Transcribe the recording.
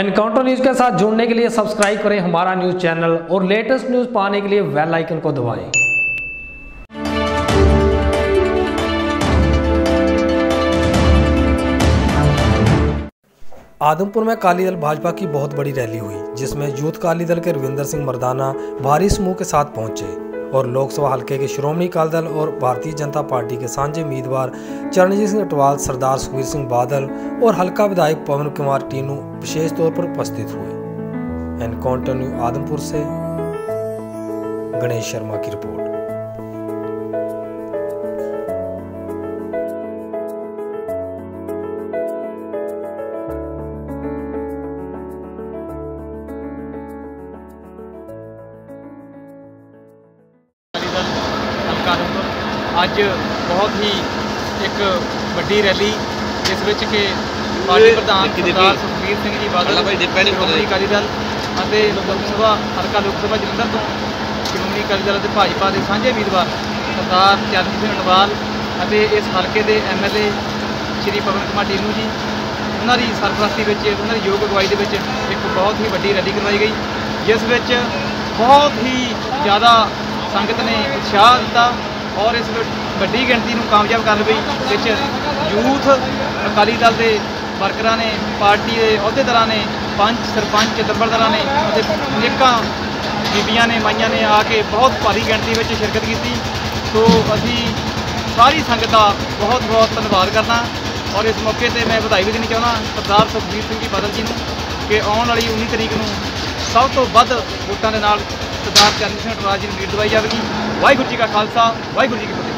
Encounter news के साथ जुड़ने के लिए सब्सक्राइब करें हमारा न्यूज़ चैनल और लेटेस्ट न्यूज़ पाने के लिए बेल आइकन को दबाएँ। आदमपुर में अकाली दल भाजपा की बहुत बड़ी रैली हुई, जिसमें यूथ अकाली दल के रविंदर सिंह मर्दाना भारी समूह के साथ पहुँचे। और लोकसभा हलके के श्रोमणी अकाली दल और भारतीय जनता पार्टी के साझे उम्मीदवार चरणजीत सिंह अटवाल, सरदार सुखबीर सिंह बादल और हल्का विधायक पवन कुमार टीनू विशेष तौर पर उपस्थित हुए। एनकाउंटर न्यू आदमपुर से गणेश शर्मा की रिपोर्ट। ਅੱਜ ਬਹੁਤ ਹੀ ਇੱਕ ਵੱਡੀ ਰੈਲੀ ਜਿਸ ਵਿੱਚ ਕਿ ਪਾਰਟੀ ਪ੍ਰਧਾਨ ਸਰਦਾਰ ਸੁਖਬੀਰ ਸਿੰਘ ਜੀ ਬਾਦਲ ਸ਼੍ਰੋਮਣੀ ਅਕਾਲੀ ਦਲ ਅਤੇ ਲੋਕ ਸਭਾ ਹਲਕਾ ਲੋਕ ਸਭਾ ਜਲੰਧਰ ਤੋਂ ਸ਼੍ਰੋਮਣੀ ਅਕਾਲੀ ਦਲ ਅਤੇ ਭਾਜਪਾ ਦੇ ਸਾਂਝੇ ਉਮੀਦਵਾਰ ਸਰਦਾਰ ਚਰਨਜੀਤ ਸਿੰਘ ਅਟਵਾਲ ਅਤੇ ਇਸ ਹਲਕੇ ਦੇ ਐਮਐਲਏ ਸ਼੍ਰੀ ਪਵਨ ਕੁਮਾਰ ਟੀਨੂ ਜੀ। ਉਹਨਾਂ ਦੀ ਸਰਪ੍ਰਸਤੀ ਵਿੱਚ ਉਹਨਾਂ ਦੀ ਯੋਗ ਅਗਵਾਈ ਦੇ ਵਿੱਚ ਇੱਕ ਬਹੁਤ ਹੀ ਵੱਡੀ ਰੈਲੀ ਕਰਵਾਈ ਗਈ ਜਿਸ ਵਿੱਚ ਬਹੁਤ ਹੀ ਜ਼ਿਆਦਾ ਸੰਗਤ ਨੇ ਉਤਸ਼ਾਹ ਦਿੱਤਾ। ਔਰ ਇਸ ਵੱਡੀ ਗਿਣਤੀ ਨੂੰ ਕਾਮਯਾਬ ਕਰਨ ਲਈ ਵਿੱਚ ਯੂਥ ਅਕਾਲੀ ਦਲ ਦੇ ਵਰਕਰਾਂ ਨੇ, ਪਾਰਟੀ ਦੇ ਅਹੁਦੇਦਾਰਾਂ ਨੇ, ਪੰਚ ਸਰਪੰਚ ਦੰਬਰਦਾਰਾਂ ਨੇ ਅਤੇ ਅਨੇਕਾਂ ਬੀਬੀਆਂ ਨੇ, ਮਾਈਆਂ ਨੇ ਆ ਕੇ ਬਹੁਤ ਭਾਰੀ ਗਿਣਤੀ ਵਿੱਚ ਸ਼ਿਰਕਤ ਕੀਤੀ। ਸੋ ਅਸੀਂ ਸਾਰੀ ਸੰਗਤ ਦਾ ਬਹੁਤ ਬਹੁਤ ਧੰਨਵਾਦ ਕਰਦਾ ਔਰ ਇਸ ਮੌਕੇ ਤੇ ਮੈਂ ਵਧਾਈ ਵੀ ਦੇਣੀ ਚਾਹੁੰਦਾ ਸਰਦਾਰ ਸੁਖਬੀਰ ਸਿੰਘ ਜੀ ਬਾਦਲ ਜੀ ਨੂੰ ਕਿ ਆਉਣ ਵਾਲੀ 19 ਤਰੀਕ ਨੂੰ ਸਭ ਤੋਂ ਵੱਧ ਵੋਟਾਂ ਦੇ ਨਾਲ ਸਰਦਾਰ ਚਰਨ ਸਿੰਘ ਅਟਵਾਲ ਜੀ ਨੂੰ ਲੀਡ ਦਵਾਈ ਜਾਵੇਗੀ। ਵਾਹਿਗੁਰੂ ਜੀ ਕਾ ਖਾਲਸਾ, ਵਾਹਿਗੁਰੂ ਜੀ ਕੀ ਫਤਿਹ।